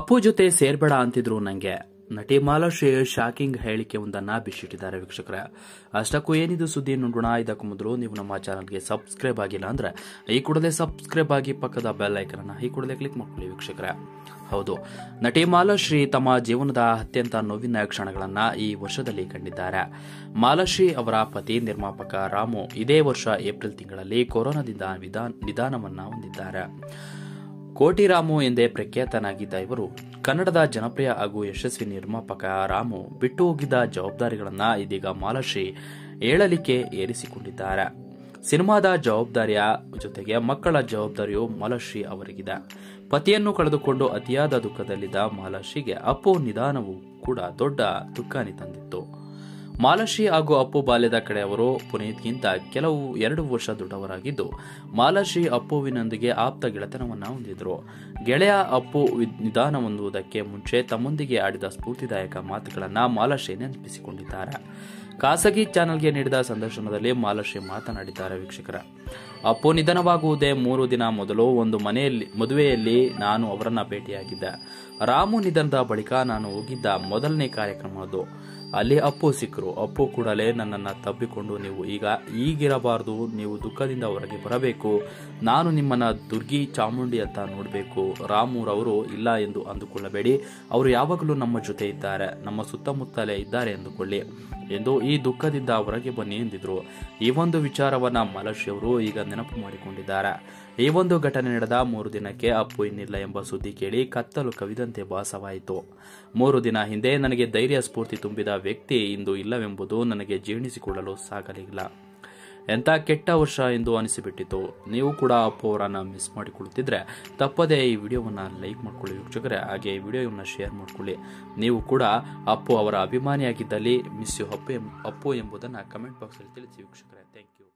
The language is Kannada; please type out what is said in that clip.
ಅಪ್ಪು ಜೊತೆ ಸೇರ್ಬೇಡ ಅಂತಿದ್ರು ನಂಗೆ. ನಟಿ ಮಾಲಾಶ್ರೀ ಶಾಕಿಂಗ್ ಹೇಳಿಕೆ ಒಂದನ್ನ ಬಿಚ್ಚಿಟ್ಟಿದ್ದಾರೆ ವೀಕ್ಷಕರೇ. ಅಷ್ಟಕ್ಕೂ ಏನಿದು ಸುದ್ದಿ ನೋಡೋಣ, ಇದಕ್ಕೂ ಮೊದಲು ನೀವು ನಮ್ಮ ಚಾನಲ್ಗೆ ಸಬ್ಸ್ಕ್ರೈಬ್ ಆಗಿಲ್ಲ ಅಂದ್ರೆ ಈ ಕೂಡಲೇ ಸಬ್ಸ್ಕ್ರೈಬ್ ಆಗಿ ಪಕ್ಕದ ಬೆಲ್ ಐಕನ್ ಅನ್ನ ಈ ಕೂಡಲೇ ಕ್ಲಿಕ್ ಮಾಡ್ಕೊಳ್ಳಿ ವೀಕ್ಷಕರೇ. ಹೌದು, ನಟಿ ಮಾಲಾಶ್ರೀ ತಮ್ಮ ಜೀವನದ ಅತ್ಯಂತ ನೋವಿನ ಕ್ಷಣಗಳನ್ನ ಈ ವರ್ಷದಲ್ಲಿ ಕಂಡಿದ್ದಾರೆ. ಮಾಲಾಶ್ರೀ ಅವರ ಪತಿ ನಿರ್ಮಾಪಕ ರಾಮು ಇದೇ ವರ್ಷ ಏಪ್ರಿಲ್ ತಿಂಗಳಲ್ಲಿ ಕೊರೋನಾದಿಂದ ನಿಧಾನವನ್ನ ಹೊಂದಿದ್ದಾರೆ. ಕೋಟಿರಾಮು ಎಂದೇ ಪ್ರಖ್ಯಾತನಾಗಿದ್ದ ಇವರು ಕನ್ನಡದ ಜನಪ್ರಿಯ ಹಾಗೂ ಯಶಸ್ವಿ ನಿರ್ಮಾಪಕ ರಾಮು ಬಿಟ್ಟು ಹೋಗಿದ್ದ ಜವಾಬ್ದಾರಿಗಳನ್ನ ಇದೀಗ ಮಾಲಶ್ರೀ ಏಳಲಿಕ್ಕೆ ಏರಿಸಿಕೊಂಡಿದ್ದಾರೆ. ಸಿನಿಮಾದ ಜವಾಬ್ದಾರಿಯ ಜೊತೆಗೆ ಮಕ್ಕಳ ಜವಾಬ್ದಾರಿಯು ಮಾಲಶ್ರೀ ಅವರಿಗಿದೆ. ಪತಿಯನ್ನು ಕಳೆದುಕೊಂಡು ಅತಿಯಾದ ದುಃಖದಲ್ಲಿದ್ದ ಮಾಲಶ್ರೀಗೆ ಅಪ್ಪು ನಿಧಾನವು ಕೂಡ ದೊಡ್ಡ ದುಃಖಾನಿ ತಂದಿತ್ತು. ಮಾಲಾಶ್ರೀ ಹಾಗೂ ಅಪ್ಪು ಬಾಲ್ಯದ ಕಡೆಯವರು ಪುನೀತ್ಗಿಂತ ಕೆಲವು ಎರಡು ವರ್ಷ ದೊಡ್ಡವರಾಗಿದ್ದು ಮಾಲಾಶ್ರೀ ಅಪ್ಪುವಿನೊಂದಿಗೆ ಆಪ್ತ ಗೆಳೆತನವನ್ನು ಹೊಂದಿದ್ರು. ಗೆಳೆಯ ಅಪ್ಪು ನಿಧಾನ ಹೊಂದುವುದಕ್ಕೆ ಮುಂಚೆ ತಮ್ಮೊಂದಿಗೆ ಆಡಿದ ಸ್ಫೂರ್ತಿದಾಯಕ ಮಾತುಗಳನ್ನ ಮಾಲಾಶ್ರೀ ನೆನಪಿಸಿಕೊಂಡಿದ್ದಾರೆ. ಖಾಸಗಿ ಚಾನೆಲ್ಗೆ ನೀಡಿದ ಸಂದರ್ಶನದಲ್ಲಿ ಮಾಲಾಶ್ರೀ ಮಾತನಾಡಿದ್ದಾರೆ ವೀಕ್ಷಕರ. ಅಪ್ಪು ನಿಧನವಾಗುವುದೇ ಮೂರು ದಿನ ಮೊದಲು ಒಂದು ಮನೆಯಲ್ಲಿ, ಮದುವೆಯಲ್ಲಿ ನಾನು ಅವರನ್ನ ಭೇಟಿಯಾಗಿದ್ದೆ. ರಾಮು ನಿಧನದ ಬಳಿಕ ನಾನು ಹೋಗಿದ್ದ ಮೊದಲನೇ ಕಾರ್ಯಕ್ರಮ ಅದು. ಅಲ್ಲಿ ಅಪ್ಪು ಸಿಕ್ಕರು. ಅಪ್ಪು ಕೂಡಲೇ ನನ್ನನ್ನು ತಬ್ಬಿಕೊಂಡು ನೀವು ಈಗ ಈಗಿರಬಾರದು, ನೀವು ದುಃಖದಿಂದ ಹೊರಗೆ ಬರಬೇಕು. ನಾನು ನಿಮ್ಮನ್ನ ದುರ್ಗಿ ಚಾಮುಂಡಿ ಅಂತ ನೋಡಬೇಕು. ರಾಮುರವರು ಇಲ್ಲ ಎಂದು ಅಂದುಕೊಳ್ಳಬೇಡಿ. ಅವರು ಯಾವಾಗಲೂ ನಮ್ಮ ಜೊತೆ ಇದ್ದಾರೆ. ನಮ್ಮ ಸುತ್ತಮುತ್ತಲೇ ಇದ್ದಾರೆ ಎಂದುಕೊಳ್ಳಿ ಎಂದು ಈ ದುಃಖದಿಂದ ಹೊರಗೆ ಬನ್ನಿ ಎಂದಿದ್ರು. ಈ ಒಂದು ವಿಚಾರವನ್ನ ಮಲಶಿಯವರು ಈಗ ನೆನಪು ಮಾಡಿಕೊಂಡಿದ್ದಾರೆ. ಈ ಒಂದು ಘಟನೆ ನಡೆದ ಮೂರು ದಿನಕ್ಕೆ ಅಪ್ಪು ಇನ್ನಿಲ್ಲ ಎಂಬ ಸುದ್ದಿ ಕೇಳಿ ಕತ್ತಲು ಕವಿದಂತೆ ಭಾಸವಾಯಿತು. ಮೂರು ದಿನ ಹಿಂದೆ ನನಗೆ ಧೈರ್ಯ ಸ್ಫೂರ್ತಿ ತುಂಬಿದ ವ್ಯಕ್ತಿ ಇಂದು ಇಲ್ಲವೆಂಬುದು ನನಗೆ ಜೀರ್ಣಿಸಿಕೊಳ್ಳಲು ಸಾಗಲಿಲ್ಲ. ಎಂಥ ಕೆಟ್ಟ ವರ್ಷ ಎಂದು ಅನಿಸಿಬಿಟ್ಟಿತು. ನೀವು ಕೂಡ ಅಪ್ಪು ಅವರನ್ನು ಮಿಸ್ ಮಾಡಿಕೊಳ್ಳುತ್ತಿದ್ರೆ ತಪ್ಪದೇ ಈ ವಿಡಿಯೋವನ್ನು ಲೈಕ್ ಮಾಡ್ಕೊಳ್ಳಿ ವೀಕ್ಷಕರೇ. ಹಾಗೆ ಈ ವಿಡಿಯೋವನ್ನು ಶೇರ್ ಮಾಡಿಕೊಳ್ಳಿ. ನೀವು ಕೂಡ ಅಪ್ಪು ಅವರ ಅಭಿಮಾನಿಯಾಗಿದ್ದಲ್ಲಿ ಮಿಸ್ ಯು ಅಪ್ಪು ಅಪ್ಪು ಎಂಬುದನ್ನು ಕಮೆಂಟ್ ಬಾಕ್ಸಲ್ಲಿ ತಿಳಿಸಿ ವೀಕ್ಷಕರೇ. Thank you